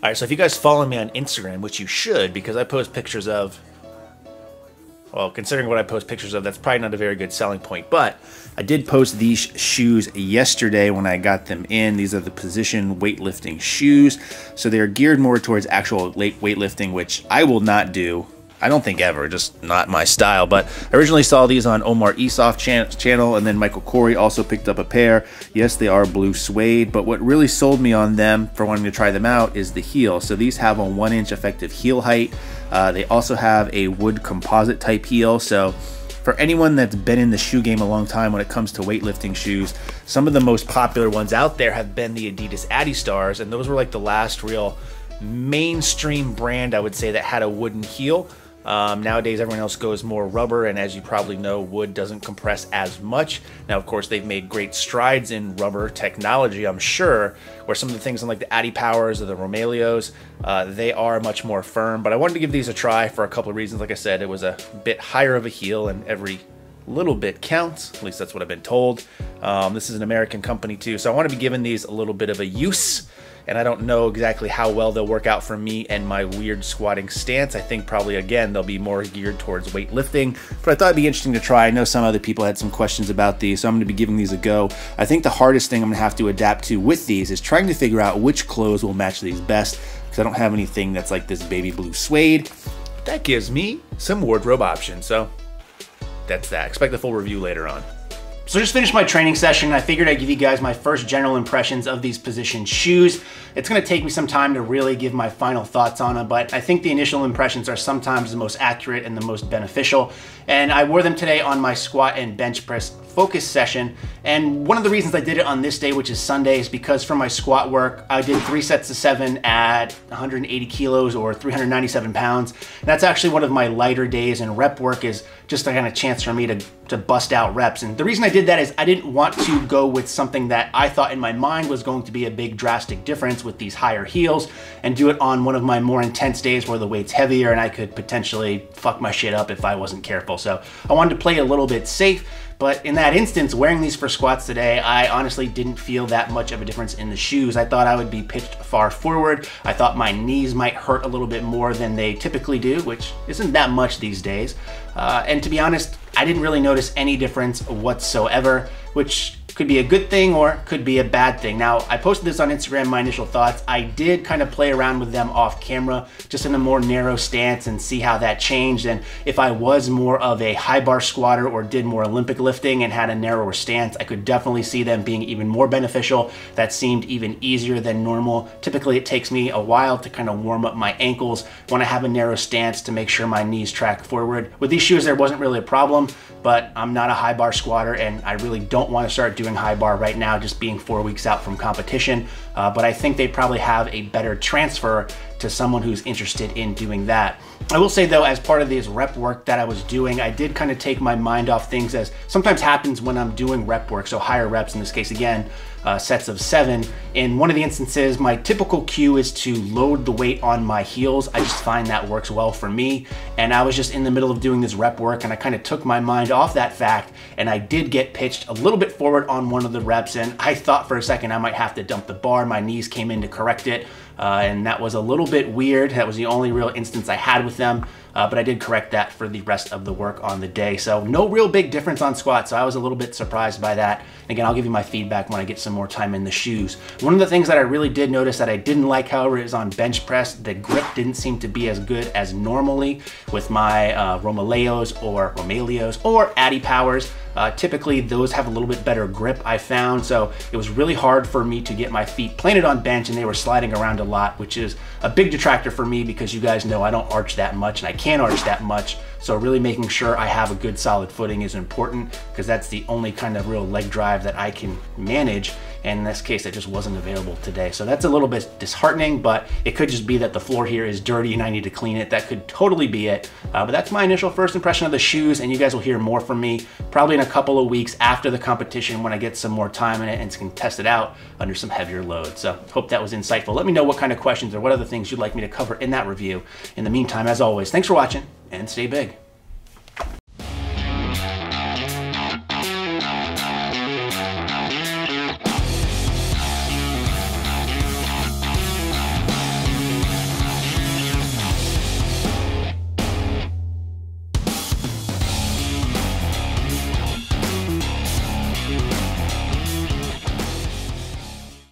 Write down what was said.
All right, so if you guys follow me on Instagram, which you should, because I post pictures of, well, considering what I post pictures of, that's probably not a very good selling point. But I did post these shoes yesterday when I got them in. These are the position weightlifting shoes. So they're geared more towards actual weightlifting, which I will not do I don't think ever, just not my style. But I originally saw these on Omar Isuf chan channel, and then Michael Corey also picked up a pair. Yes, they are blue suede, but what really sold me on them for wanting to try them out is the heel. So these have a one inch effective heel height. Uh, they also have a wood composite type heel. So for anyone that's been in the shoe game a long time when it comes to weightlifting shoes, some of the most popular ones out there have been the Adidas Adistars, and those were like the last real mainstream brand I would say that had a wooden heel. Um, nowadays, everyone else goes more rubber, and as you probably know, wood doesn't compress as much. Now, of course, they've made great strides in rubber technology, I'm sure, where some of the things on like the Adipowers or the Romaleos, uh, they are much more firm. But I wanted to give these a try for a couple of reasons. Like I said, it was a bit higher of a heel, and every little bit counts. At least that's what I've been told. Um, this is an American company too, so I want to be giving these a little bit of a use and I don't know exactly how well they'll work out for me and my weird squatting stance. I think probably again they'll be more geared towards weightlifting, but I thought it'd be interesting to try. I know some other people had some questions about these, so I'm to be giving these a go. I think the hardest thing I'm to have to adapt to with these is trying to figure out which clothes will match these best because I don't have anything that's like this baby blue suede. That gives me some wardrobe options, so that's that. Expect the full review later on. So just finished my training session. I figured I'd give you guys my first general impressions of these position shoes. It's gonna take me some time to really give my final thoughts on them, but I think the initial impressions are sometimes the most accurate and the most beneficial. And I wore them today on my squat and bench press focus session. And one of the reasons I did it on this day, which is Sunday, is because for my squat work, I did three sets of seven at 180 kilos or 397 pounds. And that's actually one of my lighter days and rep work is just a kind of chance for me to, to bust out reps. And the reason I did that is I didn't want to go with something that I thought in my mind was going to be a big drastic difference with these higher heels and do it on one of my more intense days where the weight's heavier and I could potentially fuck my shit up if I wasn't careful. So I wanted to play a little bit safe but in that instance, wearing these for squats today, I honestly didn't feel that much of a difference in the shoes. I thought I would be pitched far forward. I thought my knees might hurt a little bit more than they typically do, which isn't that much these days. Uh, and to be honest, I didn't really notice any difference whatsoever, which could be a good thing or could be a bad thing. Now, I posted this on Instagram, my initial thoughts. I did kind of play around with them off camera, just in a more narrow stance and see how that changed. And if I was more of a high bar squatter or did more Olympic lifting and had a narrower stance, I could definitely see them being even more beneficial. That seemed even easier than normal. Typically, it takes me a while to kind of warm up my ankles when I have a narrow stance to make sure my knees track forward. With these shoes, there wasn't really a problem, but I'm not a high bar squatter and I really don't want to start doing high bar right now, just being four weeks out from competition. Uh, but I think they probably have a better transfer to someone who's interested in doing that. I will say though, as part of this rep work that I was doing, I did kind of take my mind off things as sometimes happens when I'm doing rep work. So higher reps in this case, again, uh, sets of seven. In one of the instances, my typical cue is to load the weight on my heels. I just find that works well for me. And I was just in the middle of doing this rep work and I kind of took my mind off that fact and I did get pitched a little bit forward on one of the reps and I thought for a second I might have to dump the bar. My knees came in to correct it. Uh, and that was a little bit weird. That was the only real instance I had with them, uh, but I did correct that for the rest of the work on the day. So no real big difference on squats, so I was a little bit surprised by that. Again, I'll give you my feedback when I get some more time in the shoes. One of the things that I really did notice that I didn't like, however, is on bench press. The grip didn't seem to be as good as normally with my uh, Romaleos or Romaleos or Adipowers. Uh, typically, those have a little bit better grip, I found, so it was really hard for me to get my feet planted on bench and they were sliding around a lot, which is a big detractor for me because you guys know I don't arch that much and I can't arch that much. So really making sure I have a good solid footing is important because that's the only kind of real leg drive that I can manage and in this case, it just wasn't available today. So that's a little bit disheartening, but it could just be that the floor here is dirty and I need to clean it. That could totally be it. Uh, but that's my initial first impression of the shoes, and you guys will hear more from me probably in a couple of weeks after the competition when I get some more time in it and can test it out under some heavier load. So hope that was insightful. Let me know what kind of questions or what other things you'd like me to cover in that review. In the meantime, as always, thanks for watching and stay big.